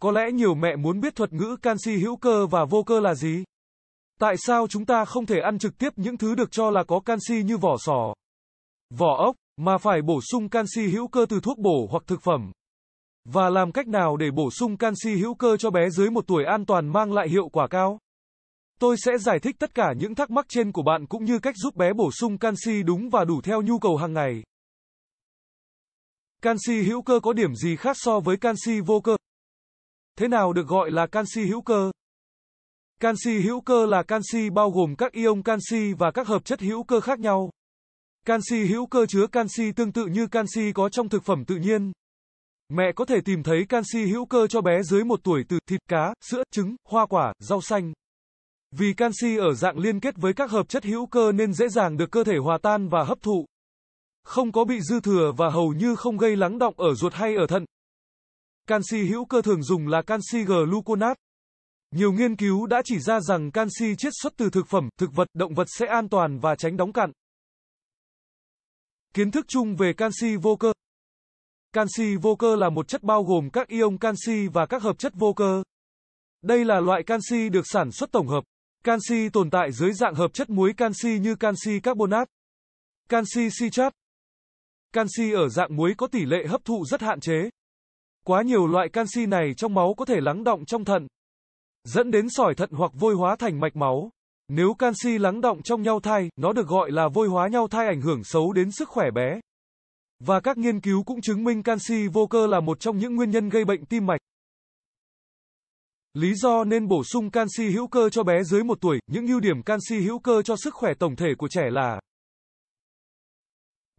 Có lẽ nhiều mẹ muốn biết thuật ngữ canxi hữu cơ và vô cơ là gì? Tại sao chúng ta không thể ăn trực tiếp những thứ được cho là có canxi như vỏ sò, vỏ ốc, mà phải bổ sung canxi hữu cơ từ thuốc bổ hoặc thực phẩm? Và làm cách nào để bổ sung canxi hữu cơ cho bé dưới một tuổi an toàn mang lại hiệu quả cao? Tôi sẽ giải thích tất cả những thắc mắc trên của bạn cũng như cách giúp bé bổ sung canxi đúng và đủ theo nhu cầu hàng ngày. Canxi hữu cơ có điểm gì khác so với canxi vô cơ? Thế nào được gọi là canxi hữu cơ? Canxi hữu cơ là canxi bao gồm các ion canxi và các hợp chất hữu cơ khác nhau. Canxi hữu cơ chứa canxi tương tự như canxi có trong thực phẩm tự nhiên. Mẹ có thể tìm thấy canxi hữu cơ cho bé dưới một tuổi từ thịt cá, sữa, trứng, hoa quả, rau xanh. Vì canxi ở dạng liên kết với các hợp chất hữu cơ nên dễ dàng được cơ thể hòa tan và hấp thụ. Không có bị dư thừa và hầu như không gây lắng động ở ruột hay ở thận. Canxi hữu cơ thường dùng là canxi gluconat. Nhiều nghiên cứu đã chỉ ra rằng canxi chiết xuất từ thực phẩm, thực vật, động vật sẽ an toàn và tránh đóng cặn. Kiến thức chung về canxi vô cơ. Canxi vô cơ là một chất bao gồm các ion canxi và các hợp chất vô cơ. Đây là loại canxi được sản xuất tổng hợp. Canxi tồn tại dưới dạng hợp chất muối canxi như canxi carbonat, canxi citrat. Canxi ở dạng muối có tỷ lệ hấp thụ rất hạn chế. Quá nhiều loại canxi này trong máu có thể lắng động trong thận, dẫn đến sỏi thận hoặc vôi hóa thành mạch máu. Nếu canxi lắng động trong nhau thai, nó được gọi là vôi hóa nhau thai ảnh hưởng xấu đến sức khỏe bé. Và các nghiên cứu cũng chứng minh canxi vô cơ là một trong những nguyên nhân gây bệnh tim mạch. Lý do nên bổ sung canxi hữu cơ cho bé dưới một tuổi, những ưu điểm canxi hữu cơ cho sức khỏe tổng thể của trẻ là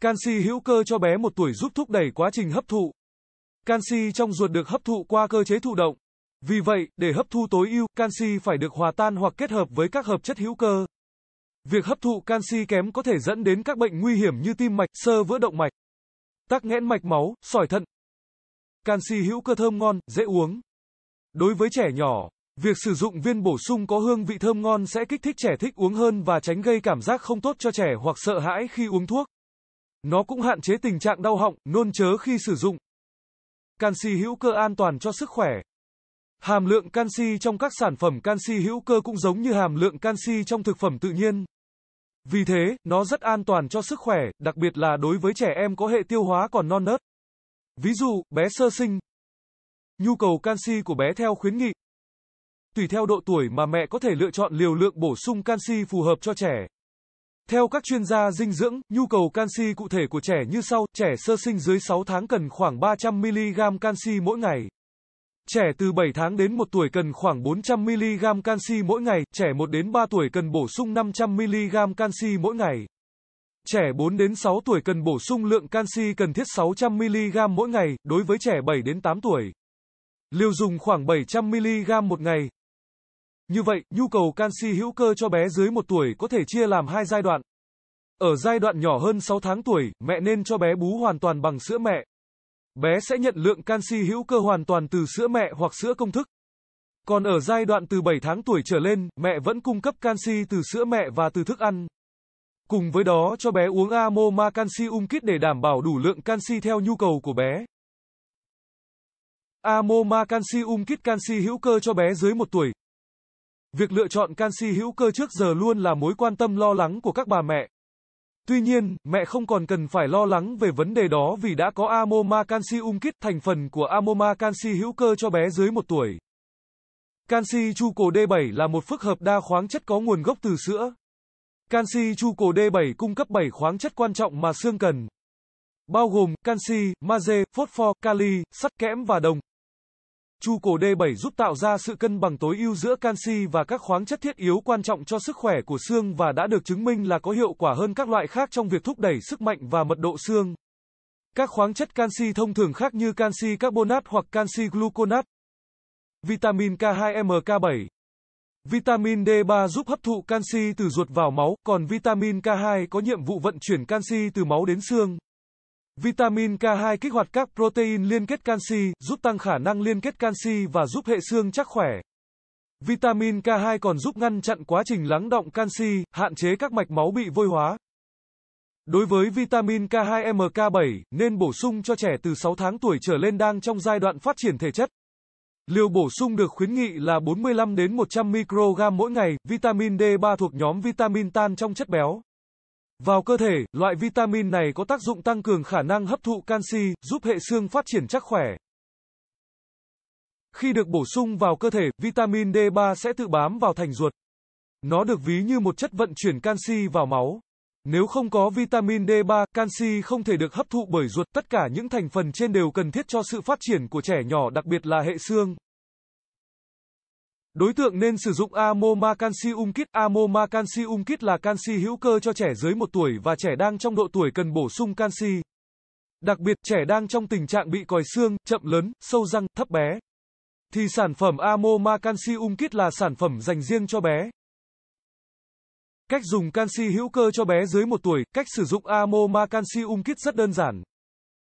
Canxi hữu cơ cho bé một tuổi giúp thúc đẩy quá trình hấp thụ. Canxi trong ruột được hấp thụ qua cơ chế thụ động. Vì vậy, để hấp thu tối ưu, canxi phải được hòa tan hoặc kết hợp với các hợp chất hữu cơ. Việc hấp thụ canxi kém có thể dẫn đến các bệnh nguy hiểm như tim mạch, xơ vữa động mạch, tắc nghẽn mạch máu, sỏi thận. Canxi hữu cơ thơm ngon, dễ uống. Đối với trẻ nhỏ, việc sử dụng viên bổ sung có hương vị thơm ngon sẽ kích thích trẻ thích uống hơn và tránh gây cảm giác không tốt cho trẻ hoặc sợ hãi khi uống thuốc. Nó cũng hạn chế tình trạng đau họng, nôn chớ khi sử dụng. Canxi hữu cơ an toàn cho sức khỏe. Hàm lượng canxi trong các sản phẩm canxi hữu cơ cũng giống như hàm lượng canxi trong thực phẩm tự nhiên. Vì thế, nó rất an toàn cho sức khỏe, đặc biệt là đối với trẻ em có hệ tiêu hóa còn non nớt. Ví dụ, bé sơ sinh. Nhu cầu canxi của bé theo khuyến nghị. Tùy theo độ tuổi mà mẹ có thể lựa chọn liều lượng bổ sung canxi phù hợp cho trẻ. Theo các chuyên gia dinh dưỡng, nhu cầu canxi cụ thể của trẻ như sau, trẻ sơ sinh dưới 6 tháng cần khoảng 300mg canxi mỗi ngày. Trẻ từ 7 tháng đến 1 tuổi cần khoảng 400mg canxi mỗi ngày, trẻ 1 đến 3 tuổi cần bổ sung 500mg canxi mỗi ngày. Trẻ 4 đến 6 tuổi cần bổ sung lượng canxi cần thiết 600mg mỗi ngày, đối với trẻ 7 đến 8 tuổi. Liều dùng khoảng 700mg một ngày. Như vậy, nhu cầu canxi hữu cơ cho bé dưới 1 tuổi có thể chia làm hai giai đoạn. Ở giai đoạn nhỏ hơn 6 tháng tuổi, mẹ nên cho bé bú hoàn toàn bằng sữa mẹ. Bé sẽ nhận lượng canxi hữu cơ hoàn toàn từ sữa mẹ hoặc sữa công thức. Còn ở giai đoạn từ 7 tháng tuổi trở lên, mẹ vẫn cung cấp canxi từ sữa mẹ và từ thức ăn. Cùng với đó cho bé uống Amoma Calcium Kit để đảm bảo đủ lượng canxi theo nhu cầu của bé. Amoma Calcium Kit canxi hữu cơ cho bé dưới 1 tuổi. Việc lựa chọn canxi hữu cơ trước giờ luôn là mối quan tâm lo lắng của các bà mẹ. Tuy nhiên, mẹ không còn cần phải lo lắng về vấn đề đó vì đã có Amoma Calcium Kit thành phần của Amoma Canxi hữu cơ cho bé dưới 1 tuổi. Canxi chu cổ D7 là một phức hợp đa khoáng chất có nguồn gốc từ sữa. Canxi chu cổ D7 cung cấp 7 khoáng chất quan trọng mà xương cần. Bao gồm canxi, magie, phosphor, kali, sắt kẽm và đồng. Chu cổ D7 giúp tạo ra sự cân bằng tối ưu giữa canxi và các khoáng chất thiết yếu quan trọng cho sức khỏe của xương và đã được chứng minh là có hiệu quả hơn các loại khác trong việc thúc đẩy sức mạnh và mật độ xương. Các khoáng chất canxi thông thường khác như canxi carbonat hoặc canxi gluconat. Vitamin K2MK7 Vitamin D3 giúp hấp thụ canxi từ ruột vào máu, còn vitamin K2 có nhiệm vụ vận chuyển canxi từ máu đến xương. Vitamin K2 kích hoạt các protein liên kết canxi, giúp tăng khả năng liên kết canxi và giúp hệ xương chắc khỏe. Vitamin K2 còn giúp ngăn chặn quá trình lắng động canxi, hạn chế các mạch máu bị vôi hóa. Đối với vitamin K2MK7, nên bổ sung cho trẻ từ 6 tháng tuổi trở lên đang trong giai đoạn phát triển thể chất. Liều bổ sung được khuyến nghị là 45 đến 100 microgram mỗi ngày, vitamin D3 thuộc nhóm vitamin tan trong chất béo. Vào cơ thể, loại vitamin này có tác dụng tăng cường khả năng hấp thụ canxi, giúp hệ xương phát triển chắc khỏe. Khi được bổ sung vào cơ thể, vitamin D3 sẽ tự bám vào thành ruột. Nó được ví như một chất vận chuyển canxi vào máu. Nếu không có vitamin D3, canxi không thể được hấp thụ bởi ruột, tất cả những thành phần trên đều cần thiết cho sự phát triển của trẻ nhỏ đặc biệt là hệ xương. Đối tượng nên sử dụng Amoma Calcium Kit. Amoma Calcium Kit là canxi hữu cơ cho trẻ dưới 1 tuổi và trẻ đang trong độ tuổi cần bổ sung canxi. Đặc biệt trẻ đang trong tình trạng bị còi xương, chậm lớn, sâu răng, thấp bé. Thì sản phẩm Amoma Calcium Kit là sản phẩm dành riêng cho bé. Cách dùng canxi hữu cơ cho bé dưới 1 tuổi, cách sử dụng Amoma Calcium Kit rất đơn giản.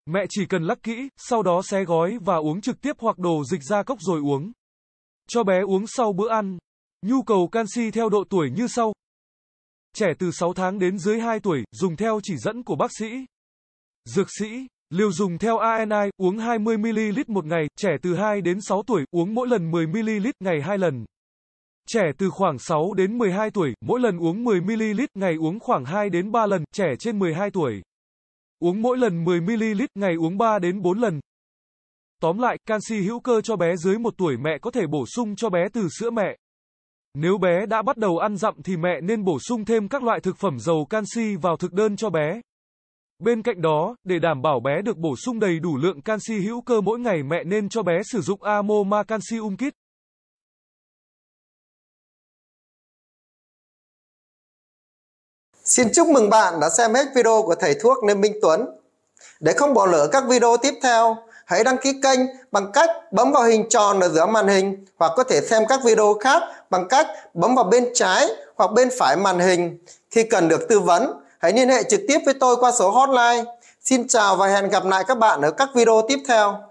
Mẹ chỉ cần lắc kỹ, sau đó xé gói và uống trực tiếp hoặc đổ dịch ra cốc rồi uống. Cho bé uống sau bữa ăn. Nhu cầu canxi theo độ tuổi như sau. Trẻ từ 6 tháng đến dưới 2 tuổi, dùng theo chỉ dẫn của bác sĩ. Dược sĩ, liều dùng theo ANI, uống 20ml một ngày, trẻ từ 2 đến 6 tuổi, uống mỗi lần 10ml, ngày 2 lần. Trẻ từ khoảng 6 đến 12 tuổi, mỗi lần uống 10ml, ngày uống khoảng 2 đến 3 lần, trẻ trên 12 tuổi. Uống mỗi lần 10ml, ngày uống 3 đến 4 lần. Tóm lại, canxi hữu cơ cho bé dưới 1 tuổi mẹ có thể bổ sung cho bé từ sữa mẹ. Nếu bé đã bắt đầu ăn dặm thì mẹ nên bổ sung thêm các loại thực phẩm giàu canxi vào thực đơn cho bé. Bên cạnh đó, để đảm bảo bé được bổ sung đầy đủ lượng canxi hữu cơ mỗi ngày mẹ nên cho bé sử dụng Amoma Calcium Kit. Xin chúc mừng bạn đã xem hết video của thầy thuốc Lê Minh Tuấn. Để không bỏ lỡ các video tiếp theo, hãy đăng ký kênh bằng cách bấm vào hình tròn ở giữa màn hình hoặc có thể xem các video khác bằng cách bấm vào bên trái hoặc bên phải màn hình. Khi cần được tư vấn, hãy liên hệ trực tiếp với tôi qua số hotline. Xin chào và hẹn gặp lại các bạn ở các video tiếp theo.